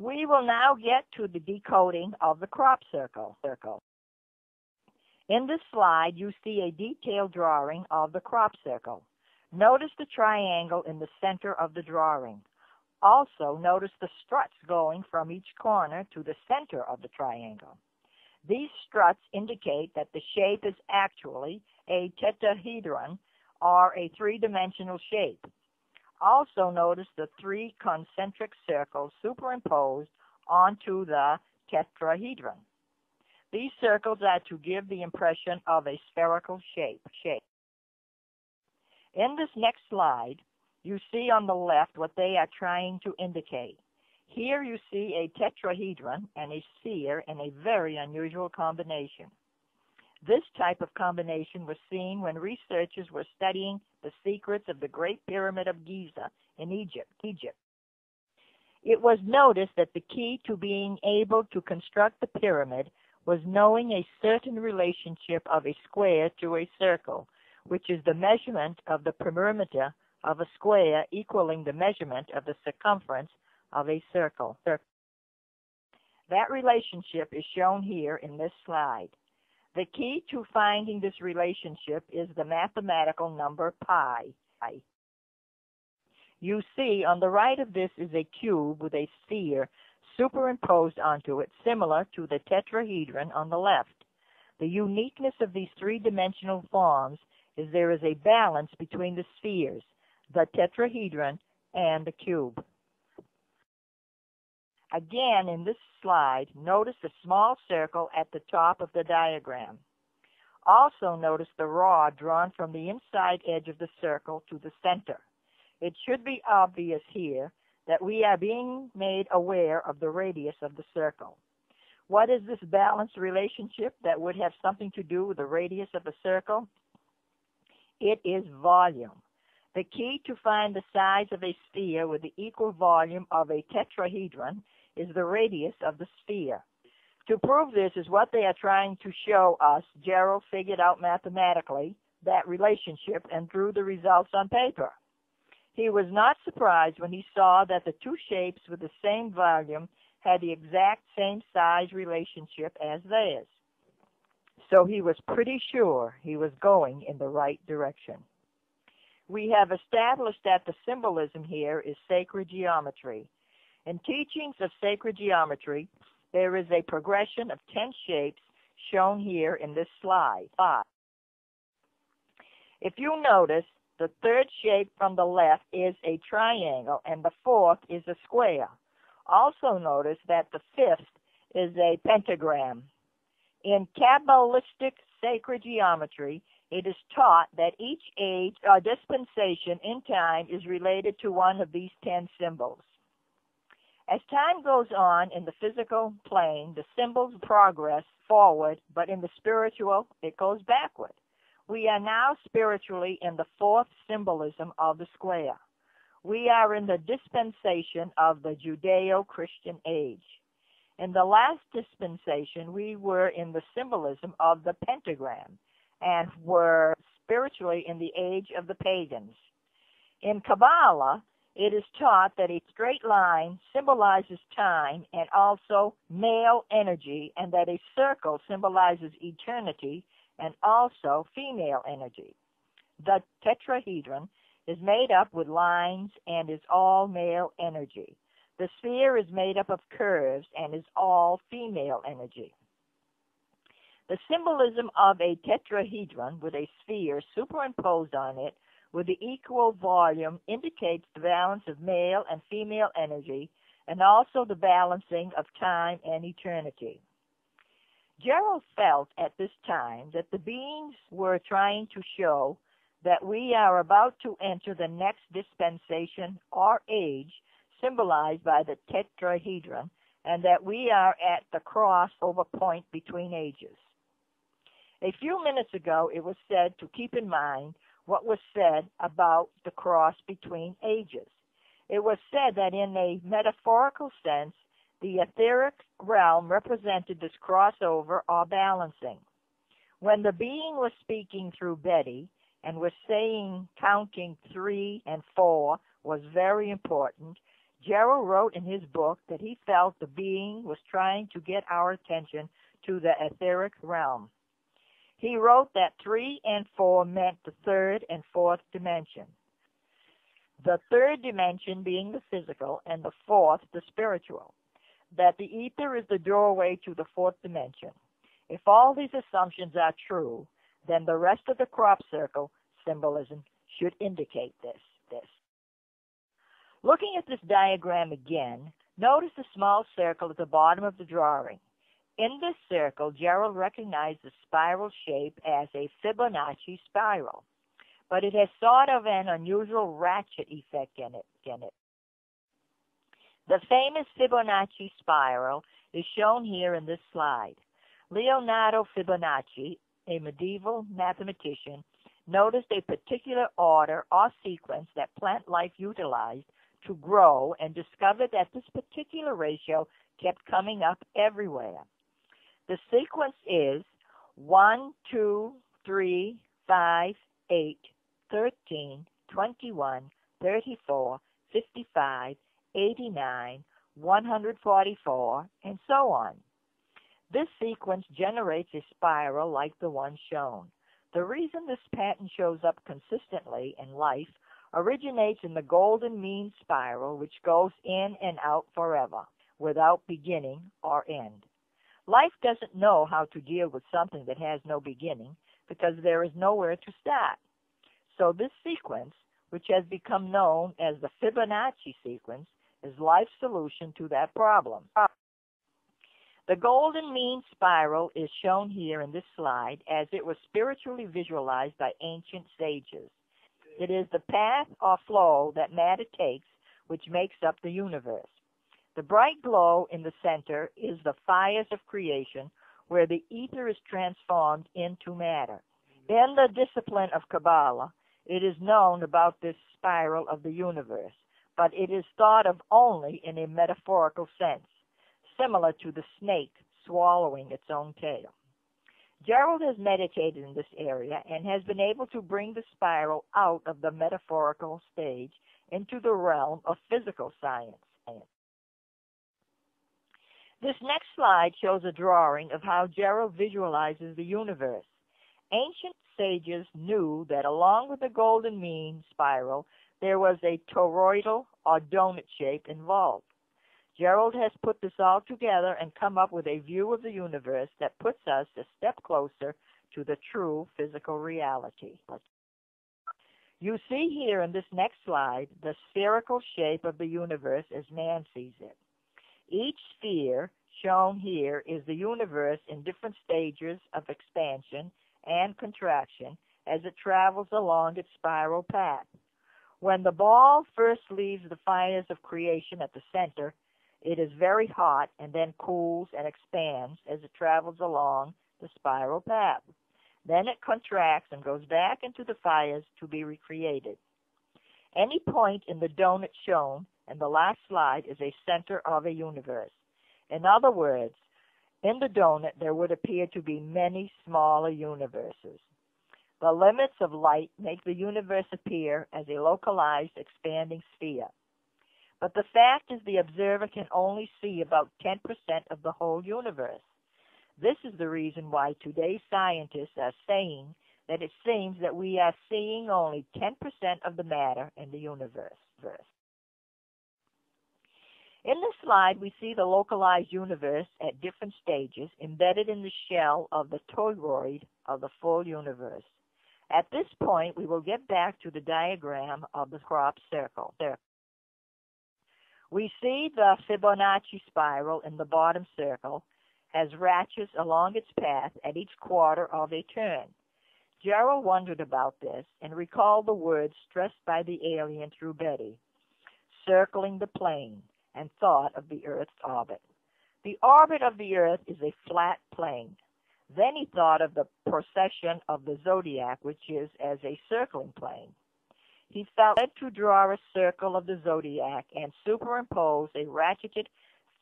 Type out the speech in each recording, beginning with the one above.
We will now get to the decoding of the crop circle. circle. In this slide, you see a detailed drawing of the crop circle. Notice the triangle in the center of the drawing. Also, notice the struts going from each corner to the center of the triangle. These struts indicate that the shape is actually a tetrahedron or a three-dimensional shape. Also notice the three concentric circles superimposed onto the tetrahedron. These circles are to give the impression of a spherical shape. shape. In this next slide, you see on the left what they are trying to indicate. Here you see a tetrahedron and a sphere in a very unusual combination. This type of combination was seen when researchers were studying the secrets of the Great Pyramid of Giza in Egypt. Egypt. It was noticed that the key to being able to construct the pyramid was knowing a certain relationship of a square to a circle, which is the measurement of the perimeter of a square equaling the measurement of the circumference of a circle. That relationship is shown here in this slide. The key to finding this relationship is the mathematical number pi. You see on the right of this is a cube with a sphere superimposed onto it similar to the tetrahedron on the left. The uniqueness of these three-dimensional forms is there is a balance between the spheres, the tetrahedron, and the cube. Again, in this slide, notice the small circle at the top of the diagram. Also notice the rod drawn from the inside edge of the circle to the center. It should be obvious here that we are being made aware of the radius of the circle. What is this balanced relationship that would have something to do with the radius of a circle? It is volume. The key to find the size of a sphere with the equal volume of a tetrahedron is the radius of the sphere. To prove this is what they are trying to show us. Gerald figured out mathematically that relationship and drew the results on paper. He was not surprised when he saw that the two shapes with the same volume had the exact same size relationship as theirs. So he was pretty sure he was going in the right direction. We have established that the symbolism here is sacred geometry, in teachings of sacred geometry, there is a progression of 10 shapes shown here in this slide. If you notice, the third shape from the left is a triangle and the fourth is a square. Also notice that the fifth is a pentagram. In Kabbalistic sacred geometry, it is taught that each age or dispensation in time is related to one of these ten symbols. As time goes on in the physical plane, the symbols progress forward, but in the spiritual, it goes backward. We are now spiritually in the fourth symbolism of the square. We are in the dispensation of the Judeo-Christian age. In the last dispensation, we were in the symbolism of the pentagram and were spiritually in the age of the pagans. In Kabbalah, it is taught that a straight line symbolizes time and also male energy, and that a circle symbolizes eternity and also female energy. The tetrahedron is made up with lines and is all male energy. The sphere is made up of curves and is all female energy. The symbolism of a tetrahedron with a sphere superimposed on it with the equal volume indicates the balance of male and female energy and also the balancing of time and eternity. Gerald felt at this time that the beings were trying to show that we are about to enter the next dispensation or age symbolized by the tetrahedron and that we are at the crossover point between ages. A few minutes ago, it was said to keep in mind what was said about the cross between ages. It was said that in a metaphorical sense, the etheric realm represented this crossover or balancing. When the being was speaking through Betty and was saying counting three and four was very important, Gerald wrote in his book that he felt the being was trying to get our attention to the etheric realm. He wrote that three and four meant the third and fourth dimension. The third dimension being the physical and the fourth the spiritual. That the ether is the doorway to the fourth dimension. If all these assumptions are true, then the rest of the crop circle symbolism should indicate this. This. Looking at this diagram again, notice the small circle at the bottom of the drawing. In this circle, Gerald recognized the spiral shape as a Fibonacci spiral, but it has sort of an unusual ratchet effect in it. In it. The famous Fibonacci spiral is shown here in this slide. Leonardo Fibonacci, a medieval mathematician, noticed a particular order or sequence that plant life utilized to grow and discovered that this particular ratio kept coming up everywhere. The sequence is 1, 2, 3, 5, 8, 13, 21, 34, 55, 89, 144, and so on. This sequence generates a spiral like the one shown. The reason this pattern shows up consistently in life originates in the golden mean spiral which goes in and out forever, without beginning or end. Life doesn't know how to deal with something that has no beginning because there is nowhere to start. So this sequence, which has become known as the Fibonacci sequence, is life's solution to that problem. The golden mean spiral is shown here in this slide as it was spiritually visualized by ancient sages. It is the path or flow that matter takes which makes up the universe. The bright glow in the center is the fires of creation, where the ether is transformed into matter. In the discipline of Kabbalah, it is known about this spiral of the universe, but it is thought of only in a metaphorical sense, similar to the snake swallowing its own tail. Gerald has meditated in this area and has been able to bring the spiral out of the metaphorical stage into the realm of physical science. This next slide shows a drawing of how Gerald visualizes the universe. Ancient sages knew that along with the golden mean spiral, there was a toroidal or donut shape involved. Gerald has put this all together and come up with a view of the universe that puts us a step closer to the true physical reality. You see here in this next slide the spherical shape of the universe as man sees it. Each sphere shown here is the universe in different stages of expansion and contraction as it travels along its spiral path. When the ball first leaves the fires of creation at the center, it is very hot and then cools and expands as it travels along the spiral path. Then it contracts and goes back into the fires to be recreated. Any point in the donut shown and the last slide is a center of a universe. In other words, in the donut there would appear to be many smaller universes. The limits of light make the universe appear as a localized expanding sphere. But the fact is the observer can only see about 10% of the whole universe. This is the reason why today's scientists are saying that it seems that we are seeing only 10% of the matter in the universe. In this slide, we see the localized universe at different stages embedded in the shell of the toroid of the full universe. At this point, we will get back to the diagram of the crop circle. There. We see the Fibonacci spiral in the bottom circle has ratchets along its path at each quarter of a turn. Gerald wondered about this and recalled the words stressed by the alien through Betty, circling the plane and thought of the Earth's orbit. The orbit of the Earth is a flat plane. Then he thought of the precession of the zodiac, which is as a circling plane. He felt led to draw a circle of the zodiac and superimpose a ratcheted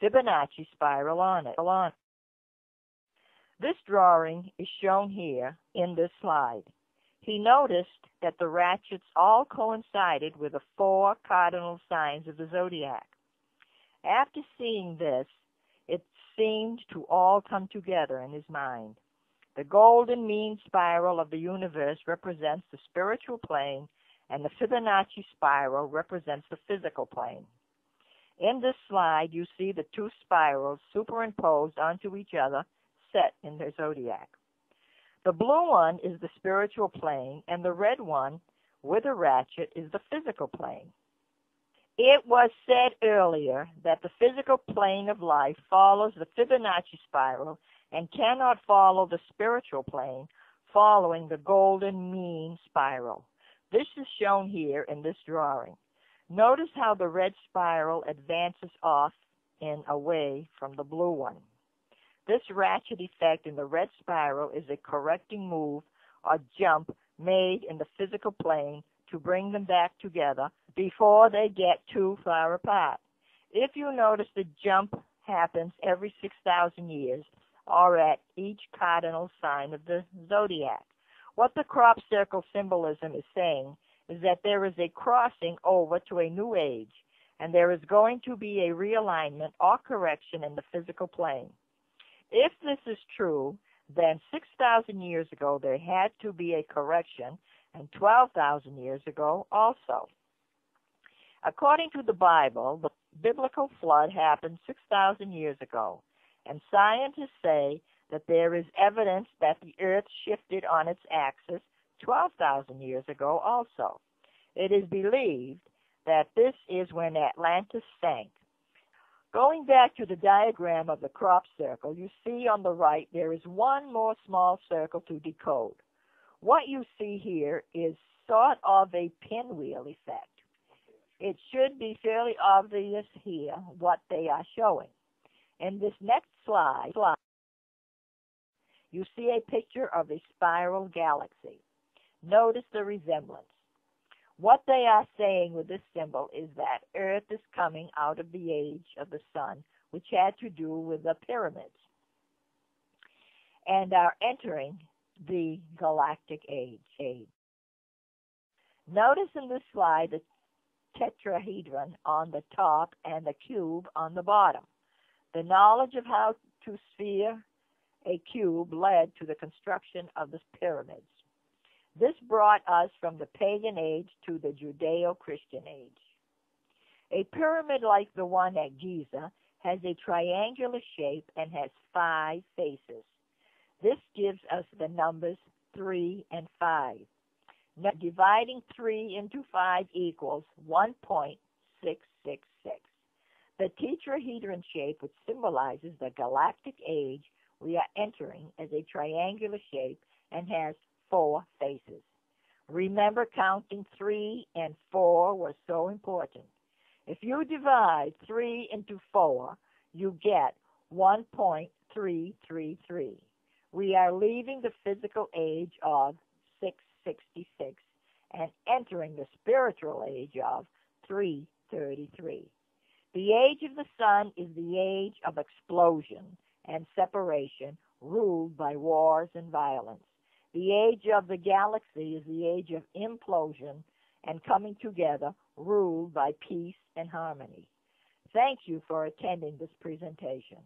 Fibonacci spiral on it. This drawing is shown here in this slide. He noticed that the ratchets all coincided with the four cardinal signs of the zodiac. After seeing this, it seemed to all come together in his mind. The golden mean spiral of the universe represents the spiritual plane, and the Fibonacci spiral represents the physical plane. In this slide, you see the two spirals superimposed onto each other, set in their zodiac. The blue one is the spiritual plane, and the red one with a ratchet is the physical plane. It was said earlier that the physical plane of life follows the Fibonacci spiral and cannot follow the spiritual plane following the golden mean spiral. This is shown here in this drawing. Notice how the red spiral advances off and away from the blue one. This ratchet effect in the red spiral is a correcting move or jump made in the physical plane to bring them back together before they get too far apart. If you notice the jump happens every 6,000 years or at each cardinal sign of the zodiac. What the crop circle symbolism is saying is that there is a crossing over to a new age and there is going to be a realignment or correction in the physical plane. If this is true, then 6,000 years ago there had to be a correction and 12,000 years ago also. According to the Bible, the biblical flood happened 6,000 years ago, and scientists say that there is evidence that the earth shifted on its axis 12,000 years ago also. It is believed that this is when Atlantis sank. Going back to the diagram of the crop circle, you see on the right there is one more small circle to decode. What you see here is sort of a pinwheel effect. It should be fairly obvious here what they are showing. In this next slide, you see a picture of a spiral galaxy. Notice the resemblance. What they are saying with this symbol is that Earth is coming out of the age of the sun, which had to do with the pyramids, and are entering the galactic age. age. Notice in this slide the tetrahedron on the top and the cube on the bottom. The knowledge of how to sphere a cube led to the construction of the pyramids. This brought us from the pagan age to the Judeo-Christian age. A pyramid like the one at Giza has a triangular shape and has five faces. This gives us the numbers 3 and 5. Now, dividing 3 into 5 equals 1.666. The tetrahedron shape, which symbolizes the galactic age we are entering, is a triangular shape and has four faces. Remember, counting 3 and 4 was so important. If you divide 3 into 4, you get 1.333 we are leaving the physical age of 666 and entering the spiritual age of 333. The age of the sun is the age of explosion and separation ruled by wars and violence. The age of the galaxy is the age of implosion and coming together ruled by peace and harmony. Thank you for attending this presentation.